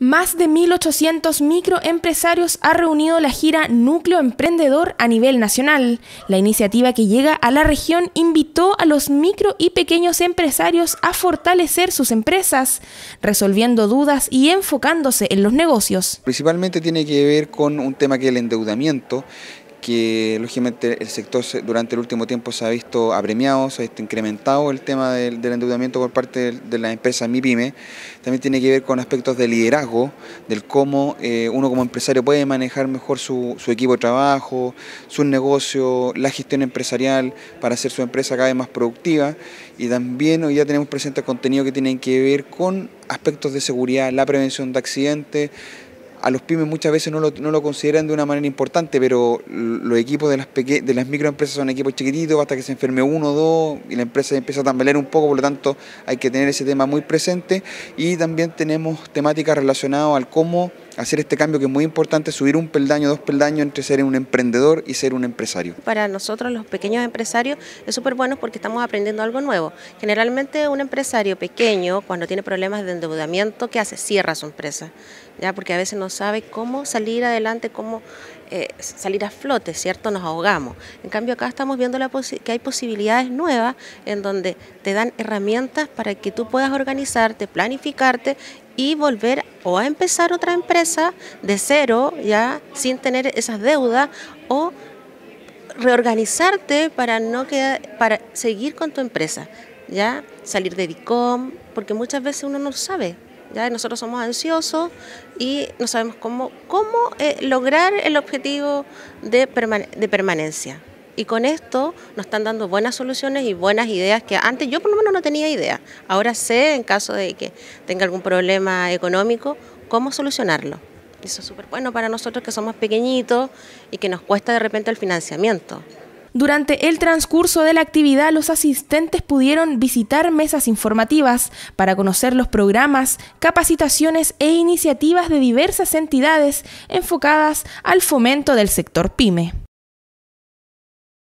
Más de 1.800 microempresarios ha reunido la gira Núcleo Emprendedor a nivel nacional. La iniciativa que llega a la región invitó a los micro y pequeños empresarios a fortalecer sus empresas, resolviendo dudas y enfocándose en los negocios. Principalmente tiene que ver con un tema que es el endeudamiento que lógicamente el sector durante el último tiempo se ha visto apremiado, se ha visto incrementado el tema del, endeudamiento por parte de, las empresas MIPYME. También tiene que ver con aspectos de liderazgo, del cómo eh, uno como empresario puede manejar mejor su, equipo de trabajo, su negocio, la gestión empresarial para hacer su empresa cada vez más productiva. Y también hoy ya tenemos presente contenido que tienen que ver con aspectos de seguridad, la prevención de accidentes, a los pymes muchas veces no lo, no lo, consideran de una manera importante, pero los equipos de las, de las microempresas son equipos chiquititos hasta que se enferme uno o dos y la empresa empieza a tambalear un poco, por lo tanto hay que tener ese tema muy presente. Y también tenemos temáticas relacionadas al cómo hacer este cambio que es muy importante, subir un peldaño, dos peldaños entre ser un emprendedor y ser un empresario. Para nosotros los pequeños empresarios es súper bueno porque estamos aprendiendo algo nuevo. Generalmente un empresario pequeño cuando tiene problemas de endeudamiento, ¿qué hace? Cierra su empresa, ya porque a veces no sabe cómo salir adelante, cómo eh, salir a flote, ¿cierto? Nos ahogamos. En cambio acá estamos viendo la que hay posibilidades nuevas en donde te dan herramientas para que tú puedas organizarte, planificarte y volver o a empezar otra empresa de cero, ya sin tener esas deudas o reorganizarte para no quedar, para seguir con tu empresa, ya salir de DICOM, porque muchas veces uno no sabe, ya nosotros somos ansiosos y no sabemos cómo, cómo eh, lograr el objetivo de, de permanencia. Y con esto nos están dando buenas soluciones y buenas ideas que antes yo por lo menos no tenía idea. Ahora sé, en caso de que tenga algún problema económico, cómo solucionarlo. Eso es súper bueno para nosotros que somos pequeñitos y que nos cuesta de repente el financiamiento. Durante el transcurso de la actividad, los asistentes pudieron visitar mesas informativas para conocer los programas, capacitaciones e iniciativas de diversas entidades enfocadas al fomento del sector PYME.